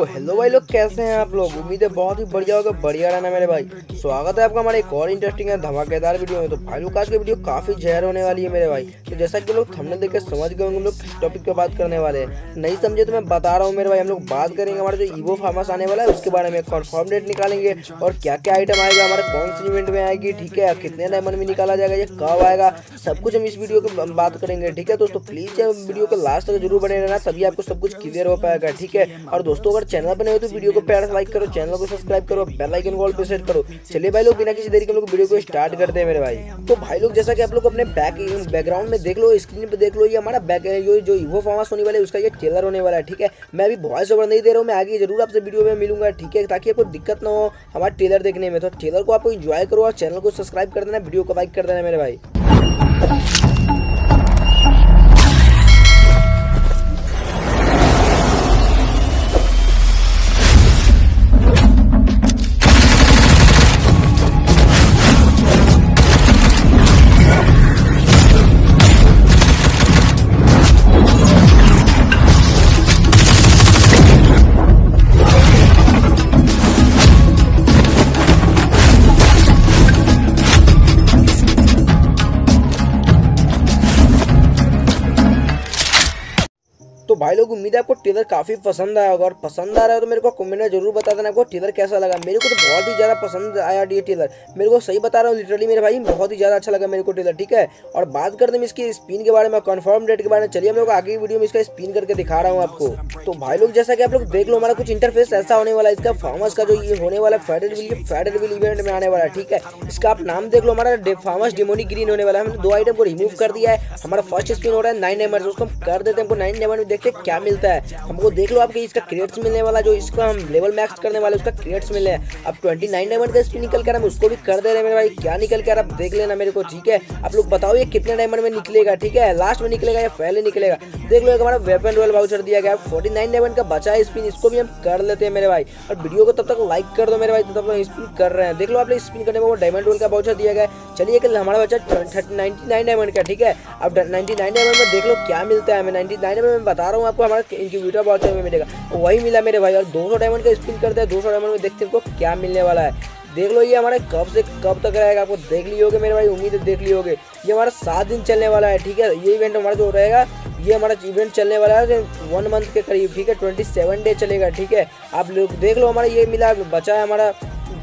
तो हेलो भाई लोग, कैसे हैं आप लोग? उम्मीद है बहुत ही बढ़िया होगा, बढ़िया रहना मेरे भाई। स्वागत है आपका हमारे एक और इंटरेस्टिंग है धमाकेदार वीडियो में। तो भाई लोग, आज की वीडियो काफ़ी जहर होने वाली है मेरे भाई। तो जैसा कि लोग हमने देख समझ गए हम लोग किस टॉपिक पे बात करने वाले हैं। नहीं समझे तो मैं बता रहा हूँ मेरे भाई, हम लोग बात करेंगे हमारे जो ईवो फार्मस आने वाला है, उसके बारे में कन्फर्म डेट निकालेंगे और क्या क्या आइटम आएगा, हमारे कौन सी इवेंट में आएगी, ठीक है? कितने डायमंड में निकाला जाएगा, ये कब आएगा, सब कुछ हम इस वीडियो की बात करेंगे, ठीक है? दोस्तों प्लीज़ वीडियो को लास्ट तक ज़रूर बने रहना, तभी आपको सब कुछ क्लियर हो पाएगा, ठीक है? और दोस्तों, अगर चैनल पर नहीं हो तो वीडियो को प्यार से लाइक करो चैनल को सब्सक्राइब करो बेल आइकन कॉल पे सेट करो। चलिए भाई लोग बिना किसी देरी के लोग वीडियो को स्टार्ट करते हैं मेरे भाई। तो भाई लोग जैसा कि आप लोग अपने बैक बैकग्राउंड में देख लो स्क्रीन पे देख लो ये हमारा बैक जो जो इवो फार्मास होने वाला है उसका ये ट्रेलर होने वाला है ठीक है? मैं अभी वॉइस ओवर नहीं दे रहा हूँ मैं आगे ज़रूर आपसे वीडियो में मिलूँगा ठीक है? ताकि आपको दिक्कत ना हो हमारा ट्रेलर देखने में। तो ट्रेलर को आपको इंजॉय करो और चैनल को सब्सक्राइब कर देना वीडियो को लाइक कर देना मेरे भाई। भाई लोग, उम्मीद है आपको टेलर काफ़ी पसंद आया होगा। और पसंद आ रहा है तो मेरे को कमेंट में ज़रूर बता देना आपको टेलर कैसा लगा। मेरे को तो बहुत ही ज़्यादा पसंद आया ये टेलर मेरे को सही बता रहा हूँ लिटरली मेरे भाई, बहुत ही ज़्यादा अच्छा लगा मेरे को टेलर ठीक है? और बात करते हैं इसकी स्पिन के बारे में कन्फर्म डेट के बारे में। चलिए हम लोग आगे वीडियो में इसका स्पिन करके दिखा रहा हूँ आपको। तो भाई लोग, जैसा कि आप लोग देख लो, हमारा कुछ इंटरफेस ऐसा होने वाला है, इसका फार्मस का जो ये होने वाला है फेडरल विल इवेंट में आने वाला है, ठीक है? इसका आप नाम देख लो, हमारा फार्मस डिमोनी ग्रीन होने वाला है। हमने दो आइटम को रिमूव कर दिया है। हमारा फ़र्स्ट स्पिन हो रहा है नाइन डायमंड उसको कर देते हैं नाइन डायमंड में देखते हैं क्या मिलता है? हमको देख लो आपके इसका क्रेड्स मिलने वाला, जो इसका हम लेवल मैक्स करने वाले, उसका क्रेड्स मिलने हैं। अब 29 डायमंड का स्पिन निकल कर हम उसको भी कर दे रहे हैं। मेरे भाई, क्या निकल कर? आप देख लेना मेरे को, ठीक है? आप लोग बताओ ये कितने डायमंड में निकलेगा, ठीक है? लास्ट में निकलेगा या पहले निकलेगा? देख लो, एक हमारा वेपन रॉयल वाउचर दिया गया फोर्टी नाइन डायमंड का बचा है स्पिन इसको भी हम कर लेते हैं मेरे भाई। और वीडियो को तब तक लाइक कर दो मेरे भाई, तब तक स्पिन कर रहे हैं। देख लो, आप स्पिन करने में वो डायमंड रोल का वाउचर दिया गया चलिए कि हमारा बचा थर्टी नाइन डायमंड का, ठीक है? अब नाइनटी नाइन डायमंड में देख लो क्या मिलता है मैं नाइनटी नाइन डायमंड में बता रहा हूँ आपको हमारा इंक्यूबेटर वाउचर में मिलेगा। वही मिला मेरे भाई और 200 डायमंड का स्पिन करते हैं। 200 डायमंड में देखते हैं क्या मिलने वाला है। देख लो ये हमारे कब से कब तक रहेगा आपको देख ली होगे मेरे भाई, उम्मीद है देख ली होगे। ये हमारा सात दिन चलने वाला है, ठीक है? ये इवेंट हमारा जो रहेगा, ये हमारा इवेंट चलने वाला है वन मंथ के करीब, ठीक है? ट्वेंटी सेवन डे चलेगा, ठीक है? आप लोग देख लो हमारा ये मिला, बचा है हमारा।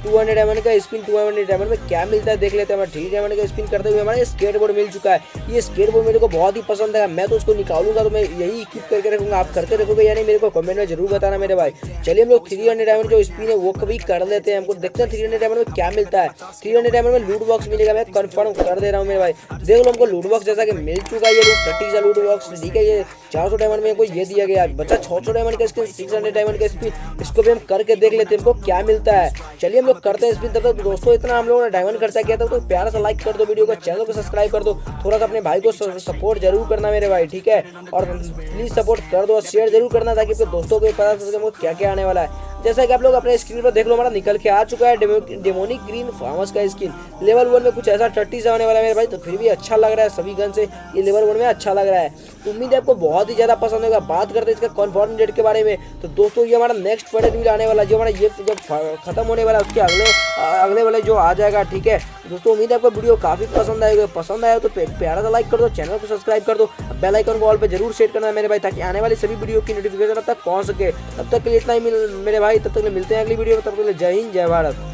टू हंड्रेड डायमंड का स्पिन, टू हंड्रेड डायमंड में क्या मिलता है देख लेते हैं। थ्री डायमंड का स्पिन करते हुए हमारा स्केट बोर्ड मिल चुका है। ये स्केट बोर्ड मेरे को बहुत ही पसंद है। मैं तो उसको निकालूँगा तो मैं यही इक्विप करके रखूँगा। आप करके रखोगे या नहीं मेरे को कमेंट में ज़रूर बताना मेरे भाई। चलिए हम लोग थ्री हंड्रेड डायमंड जो स्पिन है, वो कभी कर लेते हैं। हमको देखते हैं थ्री हंड्रेड डायमंड में क्या मिलता है। थ्री हंड्रेड डायमंड में लूट बॉक्स मिलेगा मैं कन्फर्म कर दे रहा हूँ मेरे भाई। देख लो हमको लूट बॉक्स जैसा कि मिल चुका है ये थर्टी का लूट बॉक्स ठीक है ये चार सौ डायमंड में ये दिया गया बच्चा छह सौ डायमंड का स्पिन सिक्स हंड्रेड डायमंड का स्पिन इसको भी हम करके देख लेते हैं, हमको क्या मिलता है। चलिए लोग करते हैं इस दिन, तब तक दोस्तों इतना हम लोगों ने डायमंड खर्चा किया था तो प्यार से लाइक कर दो वीडियो को चैनल को सब्सक्राइब कर दो, थोड़ा सा अपने भाई को सपोर्ट ज़रूर करना मेरे भाई, ठीक है? और प्लीज़ सपोर्ट कर दो और शेयर ज़रूर करना ताकि दोस्तों को पता चल सके क्या क्या आने वाला है। जैसा कि आप लोग अपने स्क्रीन पर देख लो, हमारा निकल के आ चुका है डेमोनिक ग्रीन फार्मस का स्किन लेवल वन में कुछ ऐसा टट्टी से होने वाला है मेरे भाई तो फिर भी अच्छा लग रहा है सभी गन से। ये लेवल वन में अच्छा लग रहा है। उम्मीद है आपको बहुत ही ज़्यादा पसंद होगा। बात करते हैं इसका कन्फर्म डेट के बारे में। तो दोस्तों, ये हमारा नेक्स्ट प्रोडक्ट रील आने वाला जो हमारा ये जब खत्म होने वाला है, उसके अगले अगले वाले जो आ जाएगा, ठीक है? दोस्तों, उम्मीद है आपको वीडियो काफ़ी पसंद आएगा। पसंद आया तो प्यारा सा लाइक कर दो चैनल को सब्सक्राइब कर दो। बेल आइकन को ऑल पे ज़रूर सेट करना मेरे भाई, ताकि आने वाली सभी वीडियो की नोटिफिकेशन अब तक पहुँच सके। तब तक के लिए इतना ही मेरे भाई, तब तक मिलते हैं अगली वीडियो में। तब तक जय हिंद, जय भारत।